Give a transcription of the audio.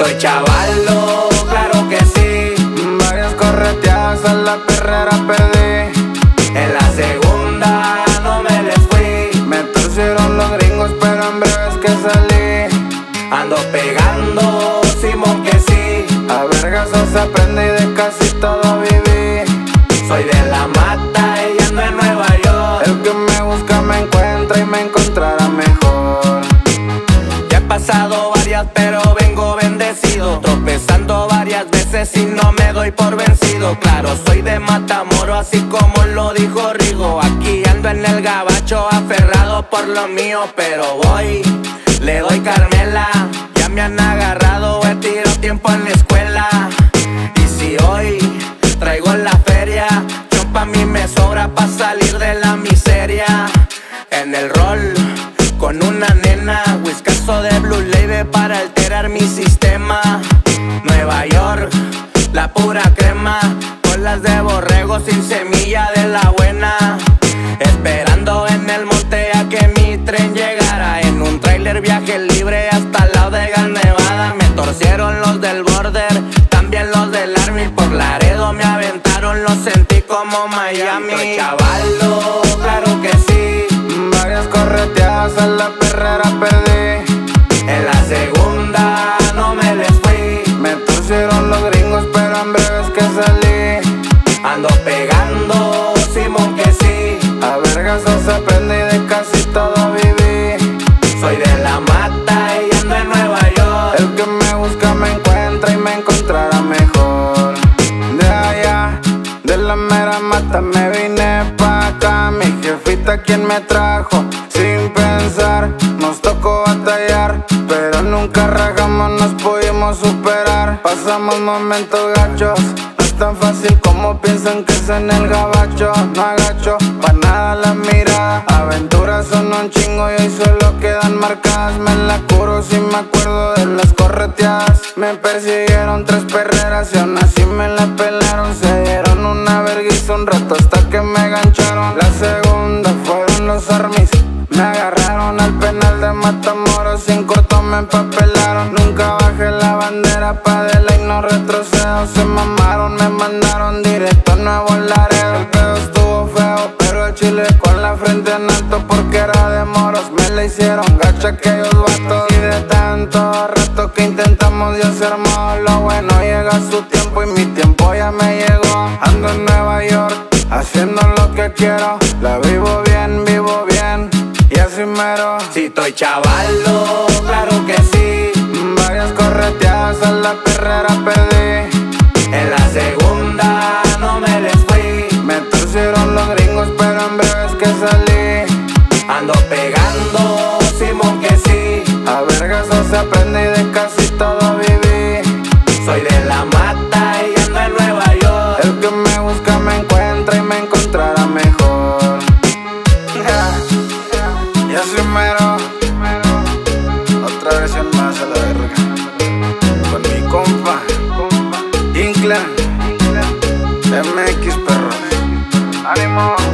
estoy chavalo, claro que sí. Varias correteadas en la perrera perdí. Por vencido. Claro, soy de Matamoro, así como lo dijo Rigo. Aquí ando en el gabacho, aferrado por lo mío, pero voy, le doy Carmela. Ya me han agarrado, he tirado tiempo en la escuela. Y si hoy traigo la feria, yo pa' mí me sobra pa' salir de la miseria. En el rol, con una nena, whiskazo de Blue Label para alterar mi sistema. Nueva York, la pura crema, colas de borrego sin semilla de la buena. Esperando en el monte a que mi tren llegara. En un trailer viaje libre hasta el lado Nevada. Me torcieron los del border, también los del Army. Por Laredo me aventaron, lo sentí como Miami. Claro que sí. Varias correteadas a la perrera perdí. Mata me vine pa' acá. Mi jefita quien me trajo, sin pensar, nos tocó batallar. Pero nunca rajamos, nos pudimos superar. Pasamos momentos gachos. No es tan fácil como piensan que es en el gabacho. No agacho, pa' nada la mirada. Aventuras son un chingo y hoy solo quedan marcadas. Me la curo si me acuerdo de las correteadas. Me persiguieron tres perreras y aún así me la pelaron. Se dieron una un rato hasta que me gancharon. La segunda fueron los armis. Me agarraron al penal de Matamoros, sin corto me empapelaron. Nunca bajé la bandera pa' de y no retrocedo. Se mamaron, me mandaron directo a Nuevo Laredo. El pedo estuvo feo, pero el chile con la frente en alto porque era de moros. Me la hicieron gacha aquellos vatos. Y de tanto rato que intentamos ya se armó. Lo bueno llega su tiempo y mi tiempo quiero. La vivo bien, vivo bien. Y así mero. Si estoy chavalo, claro que sí. Varias correteadas a la perrera perdí. MX, perro. Ánimo.